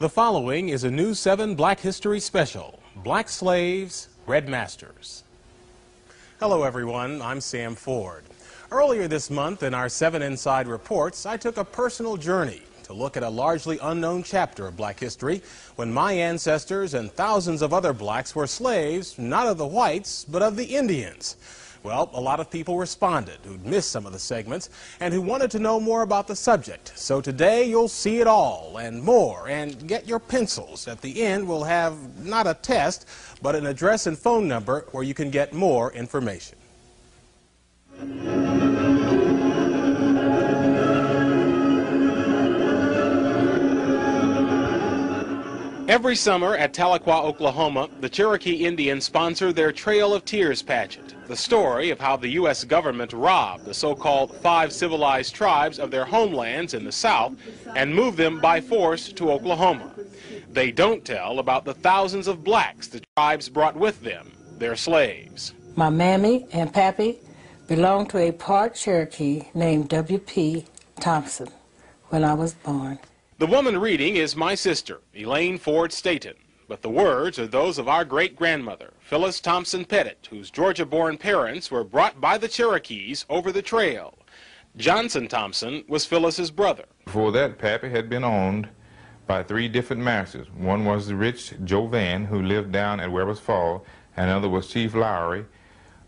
The following is a News 7 Black History Special Black Slaves, Red Masters. Hello, everyone. I'm Sam Ford. Earlier this month in our 7 Inside Reports, I took a personal journey to look at a largely unknown chapter of black history when my ancestors and thousands of other blacks were slaves, not of the whites, but of the Indians. Well, a lot of people responded who'd missed some of the segments and who wanted to know more about the subject. So today you'll see it all and more. And get your pencils. At the end, we'll have not a test, but an address and phone number where you can get more information. Every summer at Tahlequah, Oklahoma, the Cherokee Indians sponsor their Trail of Tears pageant, the story of how the U.S. government robbed the so-called five civilized tribes of their homelands in the South and moved them by force to Oklahoma. They don't tell about the thousands of blacks the tribes brought with them, their slaves. My mammy and pappy belonged to a part Cherokee named W.P. Thompson when I was born. The woman reading is my sister, Elaine Ford Staten, but the words are those of our great-grandmother, Phyllis Thompson Pettit, whose Georgia-born parents were brought by the Cherokees over the trail. Johnson Thompson was Phyllis's brother. Before that, Pappy had been owned by three different masters. One was the rich Joe Vann, who lived down at Webber's Fall, and another was Chief Lowry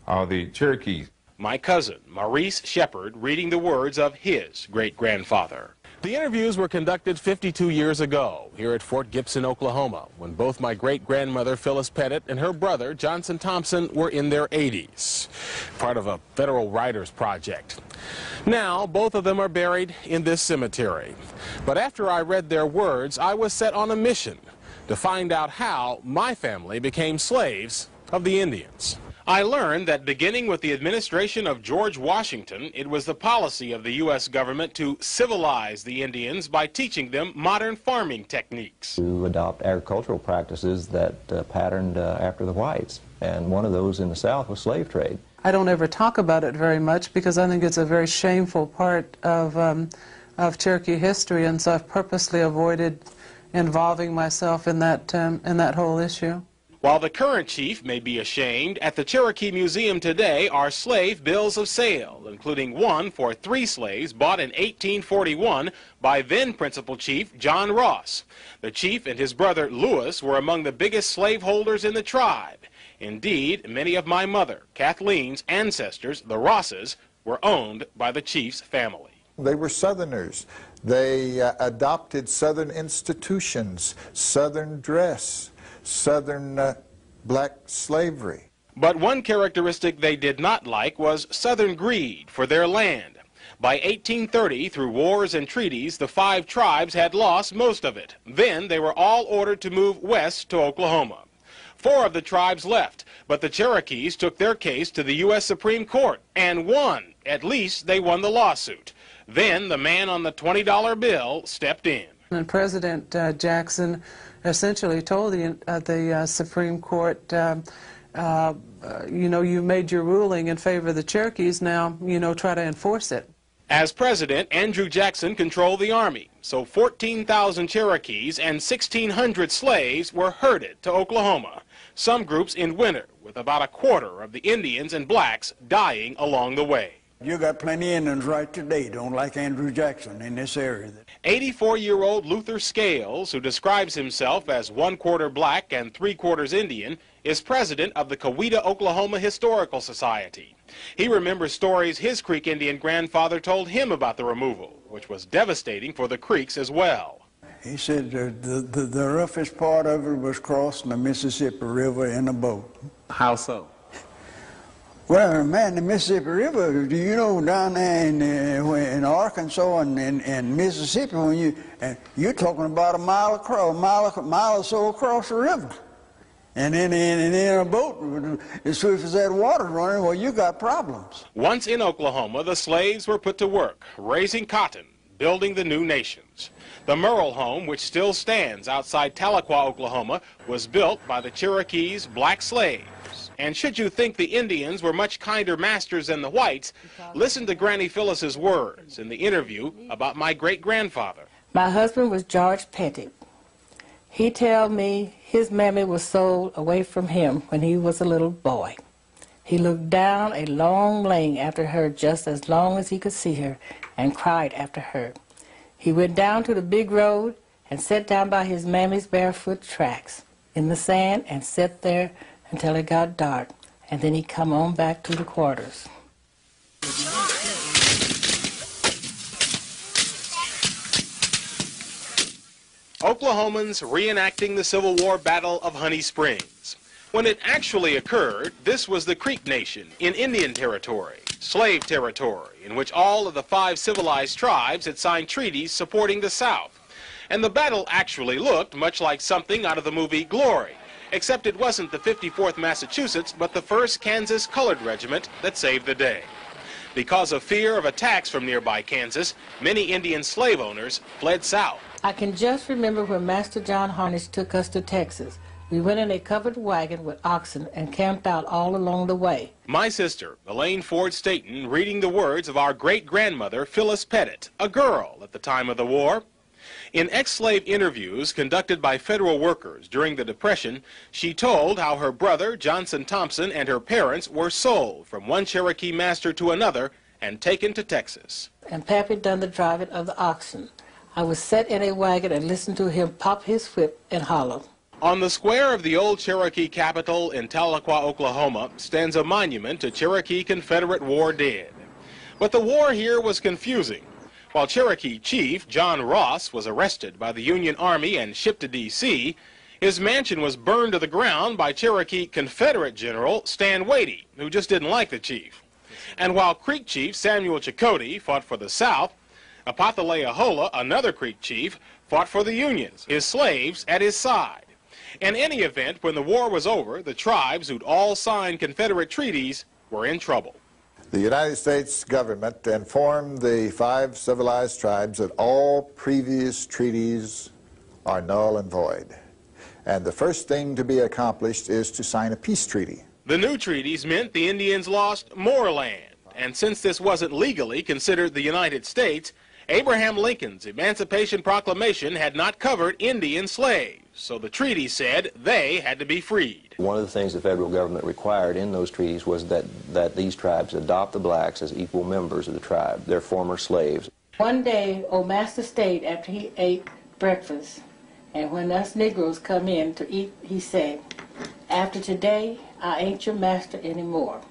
of the Cherokees. My cousin, Maurice Shepard, reading the words of his great-grandfather. The interviews were conducted 52 years ago here at Fort Gibson, Oklahoma, when both my great-grandmother Phyllis Pettit and her brother Johnson Thompson were in their 80s, part of a federal writers project. Now, both of them are buried in this cemetery. But after I read their words, I was set on a mission to find out how my family became slaves of the Indians. I learned that beginning with the administration of George Washington, it was the policy of the U.S. government to civilize the Indians by teaching them modern farming techniques. To adopt agricultural practices that uh, patterned uh, after the whites, and one of those in the South was slave trade. I don't ever talk about it very much because I think it's a very shameful part of, um, of Cherokee history, and so I've purposely avoided involving myself in that, um, in that whole issue. While the current chief may be ashamed, at the Cherokee Museum today are slave bills of sale, including one for three slaves bought in 1841 by then Principal Chief John Ross. The chief and his brother Lewis were among the biggest slaveholders in the tribe. Indeed, many of my mother, Kathleen's ancestors, the Rosses, were owned by the chief's family. They were Southerners. They uh, adopted Southern institutions, Southern dress, Southern uh, black slavery. But one characteristic they did not like was Southern greed for their land. By 1830, through wars and treaties, the five tribes had lost most of it. Then they were all ordered to move west to Oklahoma. Four of the tribes left, but the Cherokees took their case to the U.S. Supreme Court and won. At least they won the lawsuit. Then the man on the $20 bill stepped in. And President uh, Jackson essentially told the, uh, the uh, Supreme Court, um, uh, you know, you made your ruling in favor of the Cherokees, now, you know, try to enforce it. As president, Andrew Jackson controlled the Army, so 14,000 Cherokees and 1,600 slaves were herded to Oklahoma, some groups in winter, with about a quarter of the Indians and blacks dying along the way. You got plenty of Indians right today don't like Andrew Jackson in this area. 84-year-old Luther Scales, who describes himself as one quarter black and three quarters Indian, is president of the Coweta, Oklahoma Historical Society. He remembers stories his Creek Indian grandfather told him about the removal, which was devastating for the Creeks as well. He said the, the, the roughest part of it was crossing the Mississippi River in a boat. How so? Well, man, the Mississippi River, do you know down there in, uh, in Arkansas and, Mississippi, when you, you're talking about a mile across, a mile, mile or so across the river. And then in, and in a boat, as swift as that water running, well, you got problems. Once in Oklahoma, the slaves were put to work, raising cotton, building the new nations. The Murrell home, which still stands outside Tahlequah, Oklahoma, was built by the Cherokees' black slaves. And should you think the Indians were much kinder masters than the whites, listen to Granny Phyllis's words in the interview about my great-grandfather. My husband was George Pettit. He tell me his mammy was sold away from him when he was a little boy. He looked down a long lane after her just as long as he could see her and cried after her. He went down to the big road and sat down by his mammy's barefoot tracks in the sand and sat there until it got dark, and then he come on back to the quarters. Oklahomans reenacting the Civil War Battle of Honey Springs. When it actually occurred, this was the Creek Nation in Indian Territory, slave territory, in which all of the five civilized tribes had signed treaties supporting the South. And the battle actually looked much like something out of the movie Glory, except it wasn't the 54th Massachusetts, but the 1st Kansas Colored Regiment that saved the day. Because of fear of attacks from nearby Kansas, many Indian slave owners fled south. I can just remember when Master John Harnish took us to Texas. We went in a covered wagon with oxen and camped out all along the way. My sister, Elaine Ford Staton, reading the words of our great-grandmother, Phyllis Pettit, a girl at the time of the war. In ex-slave interviews conducted by federal workers during the Depression, she told how her brother, Johnson Thompson, and her parents were sold from one Cherokee master to another and taken to Texas. And Pappy done the driving of the oxen. I was set in a wagon and listened to him pop his whip and holler. On the square of the old Cherokee capital in Tahlequah, Oklahoma, stands a monument to Cherokee Confederate war dead. But the war here was confusing. While Cherokee Chief John Ross was arrested by the Union Army and shipped to D.C., his mansion was burned to the ground by Cherokee Confederate General Stand Watie, who just didn't like the chief. And while Creek Chief Samuel Checote fought for the South, Opothleyahola another Creek chief, fought for the Unions, his slaves at his side. In any event, when the war was over, the tribes who'd all signed Confederate treaties were in trouble. The United States government informed the five civilized tribes that all previous treaties are null and void. And the first thing to be accomplished is to sign a peace treaty. The new treaties meant the Indians lost more land. And since this wasn't legally considered the United States, Abraham Lincoln's Emancipation Proclamation had not covered Indian slaves so the treaty said they had to be freed. One of the things the federal government required in those treaties was that, that these tribes adopt the blacks as equal members of the tribe, their former slaves. One day, old Master stayed after he ate breakfast, and when us Negroes come in to eat, he said, after today, I ain't your master anymore.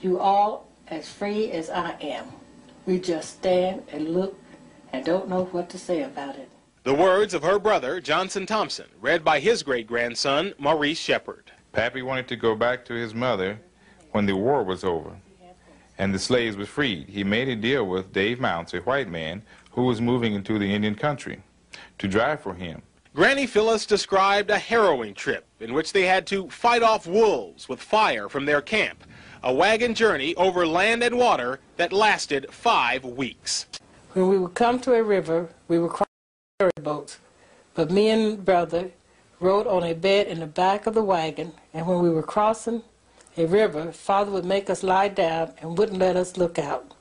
You all as free as I am. We just stand and look and don't know what to say about it. The words of her brother, Johnson Thompson, read by his great-grandson, Maurice Shepard. Pappy wanted to go back to his mother when the war was over and the slaves were freed. He made a deal with Dave Mounts, a white man who was moving into the Indian country, to drive for him. Granny Phyllis described a harrowing trip in which they had to fight off wolves with fire from their camp, a wagon journey over land and water that lasted five weeks. When we would come to a river, we would cross boats. But me and brother rode on a bed in the back of the wagon, and when we were crossing a river, father would make us lie down and wouldn't let us look out.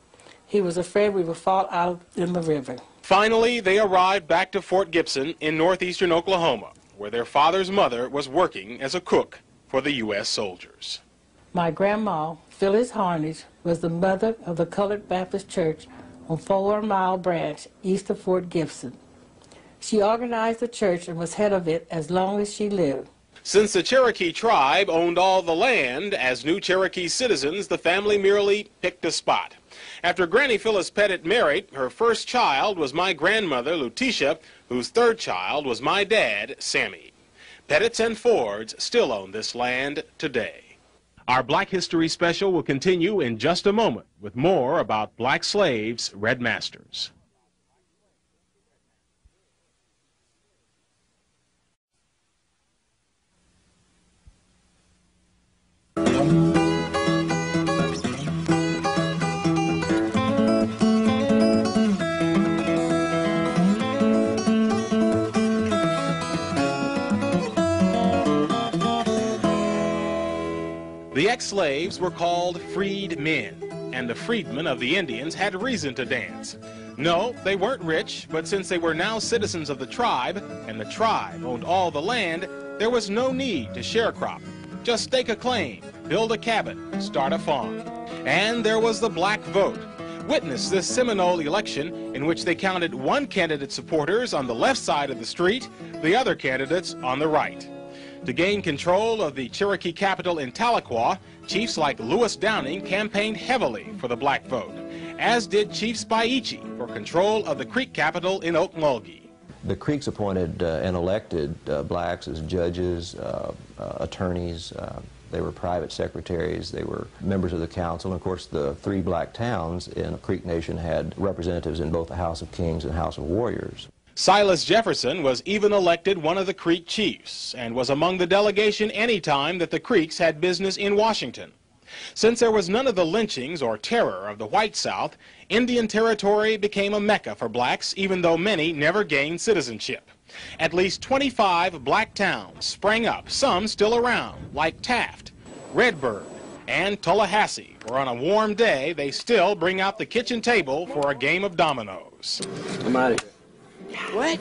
He was afraid we would fall out in the river. Finally, they arrived back to Fort Gibson in northeastern Oklahoma, where their father's mother was working as a cook for the U.S. soldiers. My grandma, Phyllis Harnish, was the mother of the Colored Baptist Church on Four Mile Branch, east of Fort Gibson. She organized the church and was head of it as long as she lived. Since the Cherokee tribe owned all the land, as new Cherokee citizens, the family merely picked a spot. After Granny Phyllis Pettit married, her first child was my grandmother, Lutetia, whose third child was my dad, Sammy. Pettits and Fords still own this land today. Our Black History Special will continue in just a moment with more about black slaves, red masters. The ex-slaves were called freed men, and the freedmen of the Indians had reason to dance. No, they weren't rich, but since they were now citizens of the tribe, and the tribe owned all the land, there was no need to sharecrop. Just stake a claim, build a cabin, start a farm. And there was the black vote. Witness this Seminole election in which they counted one candidate's supporters on the left side of the street, the other candidates on the right. To gain control of the Cherokee capital in Tahlequah, chiefs like Lewis Downing campaigned heavily for the black vote, as did Chief Isparhecher for control of the Creek capital in Okmulgee. The Creeks appointed uh, and elected uh, blacks as judges, uh, uh attorneys, uh, they were private secretaries, they were members of the council, and of course the three black towns in Creek Nation had representatives in both the House of Kings and House of Warriors. Silas Jefferson was even elected one of the Creek chiefs and was among the delegation any time that the Creeks had business in Washington. Since there was none of the lynchings or terror of the white South, Indian Territory became a mecca for blacks, even though many never gained citizenship. At least 25 black towns sprang up, some still around, like Taft, Redbird, and Tallahassee, where on a warm day they still bring out the kitchen table for a game of dominoes. I'm out of here. What?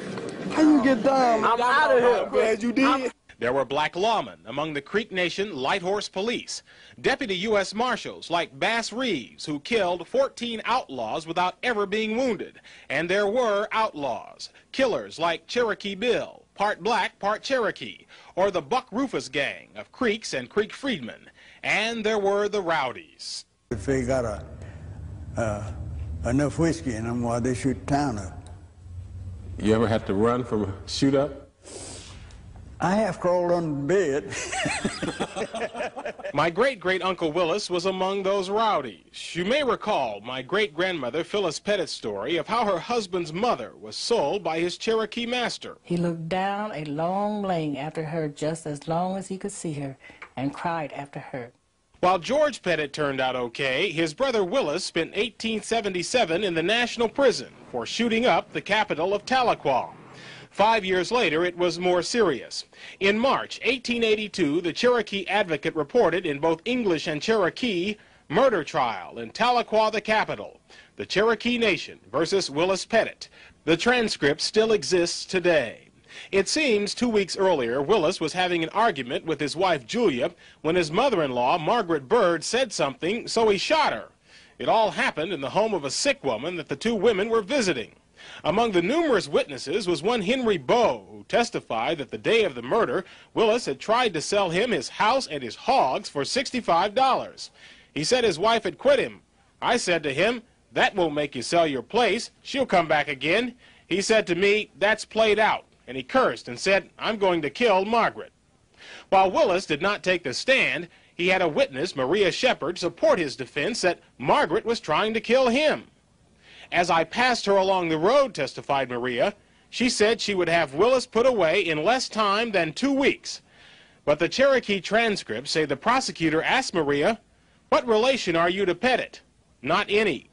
How you get down? I'm out of here. I'm glad you did. There were black lawmen among the Creek Nation Light Horse Police, deputy U.S. Marshals like Bass Reeves, who killed 14 outlaws without ever being wounded. And there were outlaws, killers like Cherokee Bill, part black, part Cherokee, or the Buck Rufus gang of Creeks and Creek freedmen. And there were the rowdies. If they got a, uh, enough whiskey in them, why they shoot town up. You ever had to run from a shoot up? I have crawled under bed. my great-great-uncle Willis was among those rowdies. You may recall my great-grandmother Phyllis Pettit's story of how her husband's mother was sold by his Cherokee master. He looked down a long lane after her just as long as he could see her and cried after her. While George Pettit turned out okay, his brother Willis spent 1877 in the National Prison for shooting up the capital of Tahlequah. Five years later, it was more serious. In March 1882, the Cherokee Advocate reported in both English and Cherokee murder trial in Tahlequah, the capital, the Cherokee Nation versus Willis Pettit. The transcript still exists today. It seems two weeks earlier, Willis was having an argument with his wife Julia when his mother-in-law, Margaret Bird, said something, so he shot her. It all happened in the home of a sick woman that the two women were visiting. Among the numerous witnesses was one Henry Bow, who testified that the day of the murder, Willis had tried to sell him his house and his hogs for $65. He said his wife had quit him. I said to him, that won't make you sell your place. She'll come back again. He said to me, that's played out, and he cursed and said, I'm going to kill Margaret. While Willis did not take the stand, he had a witness, Maria Shepard, support his defense that Margaret was trying to kill him. As I passed her along the road, testified Maria, she said she would have Willis put away in less time than two weeks. But the Cherokee transcripts say the prosecutor asked Maria, What relation are you to Pettit? Not any.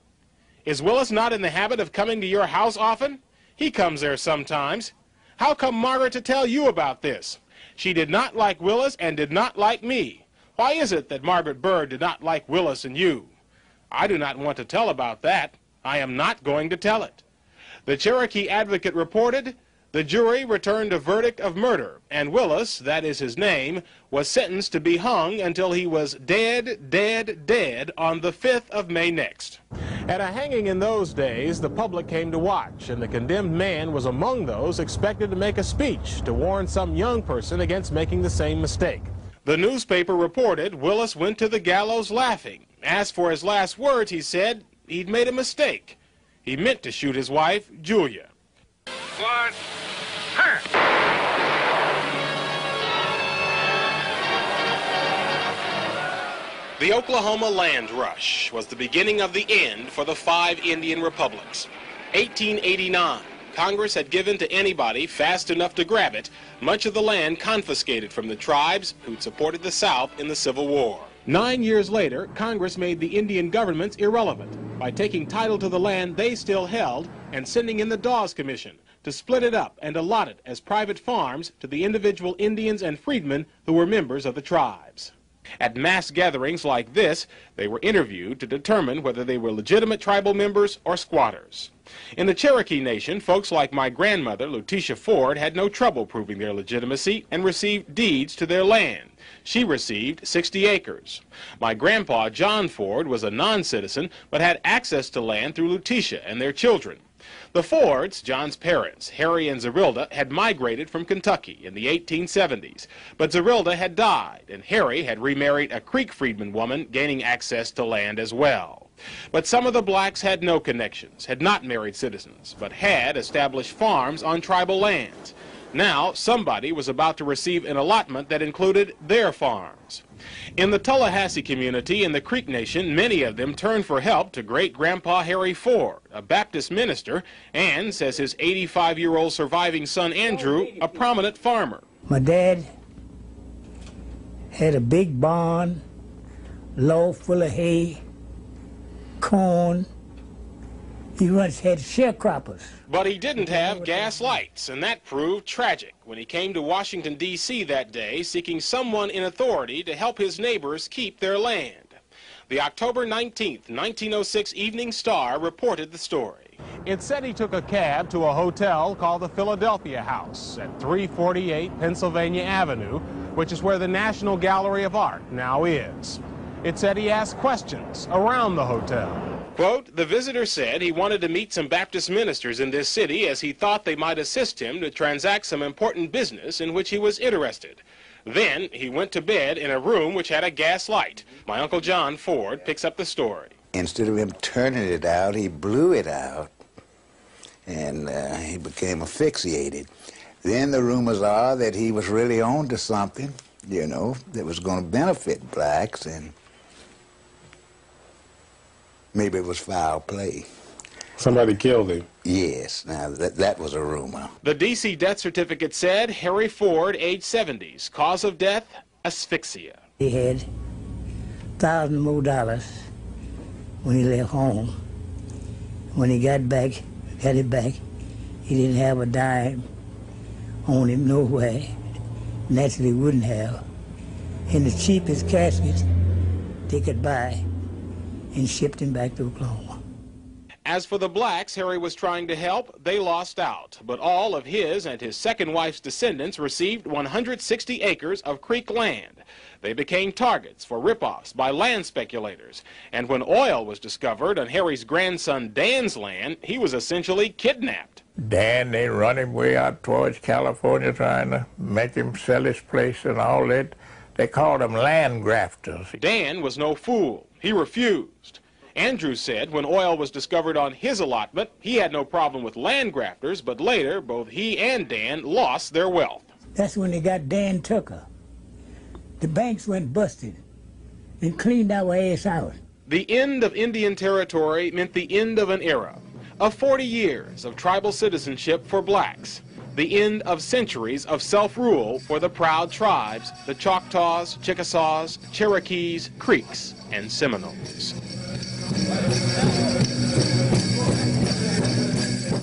Is Willis not in the habit of coming to your house often? He comes there sometimes. How come Margaret to tell you about this? She did not like Willis and did not like me. Why is it that Margaret Bird did not like Willis and you? I do not want to tell about that. I am not going to tell it. The Cherokee Advocate reported, the jury returned a verdict of murder, and Willis, that is his name, was sentenced to be hung until he was dead, dead, dead on the 5th of May next. At a hanging in those days, the public came to watch, and the condemned man was among those expected to make a speech to warn some young person against making the same mistake. The newspaper reported Willis went to the gallows laughing. As for his last words, he said, he'd made a mistake. He meant to shoot his wife, Julia. One, The Oklahoma Land Rush was the beginning of the end for the five Indian republics. 1889, Congress had given to anybody fast enough to grab it much of the land confiscated from the tribes who'd supported the South in the Civil War. Nine years later, Congress made the Indian governments irrelevant by taking title to the land they still held and sending in the Dawes Commission to split it up and allot it as private farms to the individual Indians and freedmen who were members of the tribes. At mass gatherings like this, they were interviewed to determine whether they were legitimate tribal members or squatters. In the Cherokee Nation, folks like my grandmother, Lutetia Ford, had no trouble proving their legitimacy and received deeds to their land. She received 60 acres. My grandpa, John Ford, was a non-citizen but had access to land through Lutetia and their children. The Fords, John's parents, Harry and Zerilda, had migrated from Kentucky in the 1870s, but Zerilda had died, and Harry had remarried a Creek freedman woman, gaining access to land as well. But some of the blacks had no connections, had not married citizens, but had established farms on tribal lands. Now, somebody was about to receive an allotment that included their farms. In the Tallahassee community in the Creek Nation, many of them turned for help to great-grandpa Harry Ford, a Baptist minister, and, says his 85-year-old surviving son Andrew, a prominent farmer. My dad had a big barn, load full of hay, corn. He once had sharecroppers. But he didn't have gas lights, and that proved tragic when he came to Washington, D.C. that day seeking someone in authority to help his neighbors keep their land. The October 19, 1906 Evening Star reported the story. It said he took a cab to a hotel called the Philadelphia House at 348 Pennsylvania Avenue, which is where the National Gallery of Art now is. It said he asked questions around the hotel. Quote, the visitor said he wanted to meet some Baptist ministers in this city as he thought they might assist him to transact some important business in which he was interested. Then he went to bed in a room which had a gas light. My Uncle John Ford picks up the story. Instead of him turning it out, he blew it out, and uh, he became asphyxiated. Then the rumors are that he was really on to something, you know, that was going to benefit blacks, and maybe it was foul play. Somebody killed him. Yes, now that, that was a rumor. The D.C. death certificate said Harry Ford, age 70s, cause of death, asphyxia. He had thousand more dollars when he left home. When he got back, got it back, he didn't have a dime on him nowhere. Naturally wouldn't have. In the cheapest casket they could buy and shipped him back to Oklahoma. As for the blacks Harry was trying to help, they lost out. But all of his and his second wife's descendants received 160 acres of creek land. They became targets for rip-offs by land speculators. And when oil was discovered on Harry's grandson Dan's land, he was essentially kidnapped. Dan, they run him way out towards California trying to make him sell his place and all that. They called them land grafters. Dan was no fool. He refused. Andrew said when oil was discovered on his allotment, he had no problem with land grafters, but later both he and Dan lost their wealth. That's when they got Dan Tucker. The banks went busted and cleaned our ass out. The end of Indian Territory meant the end of an era, of 40 years of tribal citizenship for blacks, the end of centuries of self-rule for the proud tribes, the Choctaws, Chickasaws, Cherokees, Creeks, and Seminoles.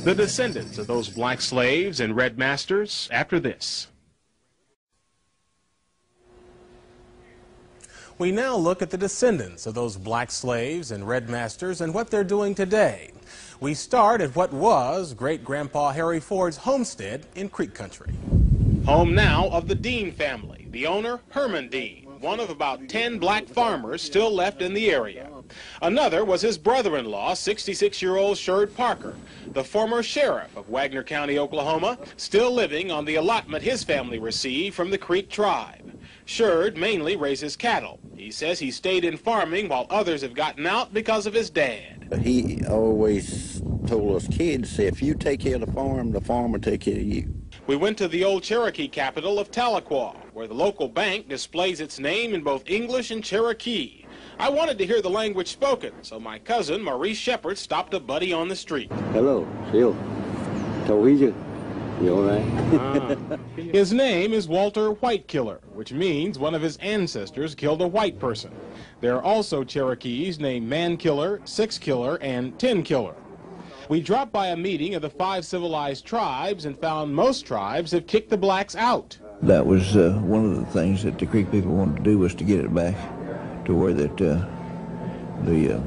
The descendants of those black slaves and red masters after this. We now look at the descendants of those black slaves and red masters and what they're doing today. We start at what was great-grandpa Harry Ford's homestead in Creek Country. Home now of the Dean family, the owner Herman Dean, one of about 10 black farmers still left in the area. Another was his brother-in-law, 66-year-old Sherd Parker, the former sheriff of Wagoner County, Oklahoma, still living on the allotment his family received from the Creek tribe. Sherd mainly raises cattle. He says he stayed in farming while others have gotten out because of his dad. He always told us kids, if you take care of the farm, the farm will take care of you. We went to the old Cherokee capital of Tahlequah, where the local bank displays its name in both English and Cherokee. I wanted to hear the language spoken, so my cousin, Maurice Shepard, stopped a buddy on the street. Hello, Phil. Tohija. You all right? ah. His name is Walter Whitekiller, which means one of his ancestors killed a white person. There are also Cherokees named Mankiller, Six Killer, and Ten Killer. We dropped by a meeting of the five civilized tribes and found most tribes have kicked the blacks out. That was uh, one of the things that the Creek people wanted to do was to get it back to where that uh, the uh,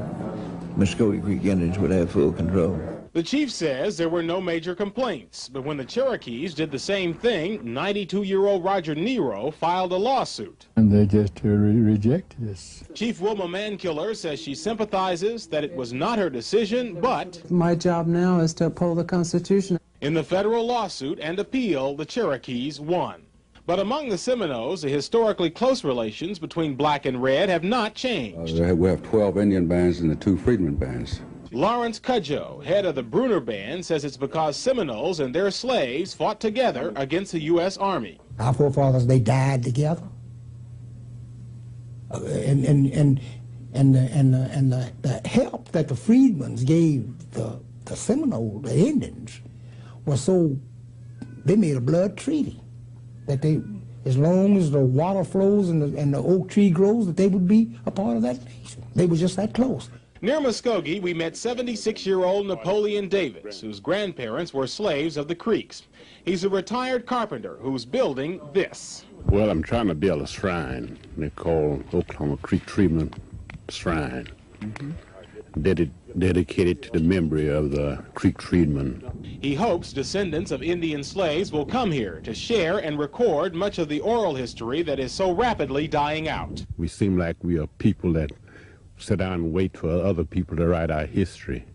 Muskogee Creek Indians would have full control. The chief says there were no major complaints, but when the Cherokees did the same thing, 92-year-old Roger Nero filed a lawsuit. And they just uh, re rejected us. Chief Wilma Mankiller says she sympathizes that it was not her decision, but... My job now is to uphold the Constitution. In the federal lawsuit and appeal, the Cherokees won. But among the Seminoles, the historically close relations between black and red have not changed. Uh, we have 12 Indian bands and the two freedmen bands. Lawrence Cudjoe, head of the Bruner Band, says it's because Seminoles and their slaves fought together against the U.S. Army. Our forefathers, they died together. Uh, and, and, and, and, the, and, the, and the, the help that the freedmen gave the, the Seminoles, the Indians, was so, they made a blood treaty that they, as long as the water flows and the, and the oak tree grows, that they would be a part of that nation. They were just that close. Near Muskogee, we met 76-year-old Napoleon Davis, whose grandparents were slaves of the Creeks. He's a retired carpenter who's building this. Well, I'm trying to build a shrine. They call Oklahoma Creek Treatment Shrine. Mm -hmm. Ded dedicated to the memory of the Creek Freedmen. He hopes descendants of Indian slaves will come here to share and record much of the oral history that is so rapidly dying out. We seem like we are people that sit down and wait for other people to write our history,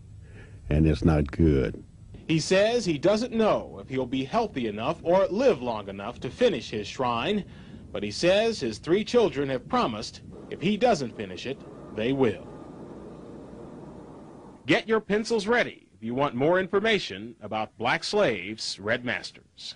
and it's not good. He says he doesn't know if he'll be healthy enough or live long enough to finish his shrine, but he says his three children have promised if he doesn't finish it, they will. Get your pencils ready if you want more information about black slaves, red masters.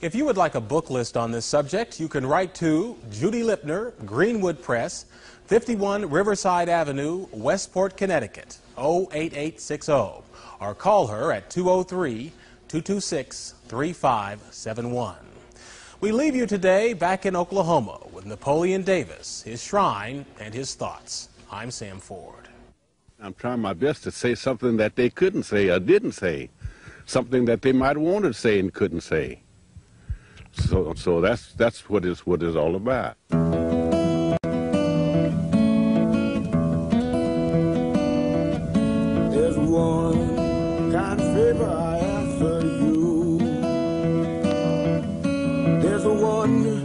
If you would like a book list on this subject, you can write to Judy Lipner, Greenwood Press, 51 Riverside Avenue, Westport, Connecticut, 08860, or call her at 203 226 3571. We leave you today back in Oklahoma with Napoleon Davis, his shrine, and his thoughts. I'm Sam Ford. I'm trying my best to say something that they couldn't say or didn't say, something that they might want to say and couldn't say. So, so that's that's what is what is all about. There's one kind of favor I ask of you. There's one a one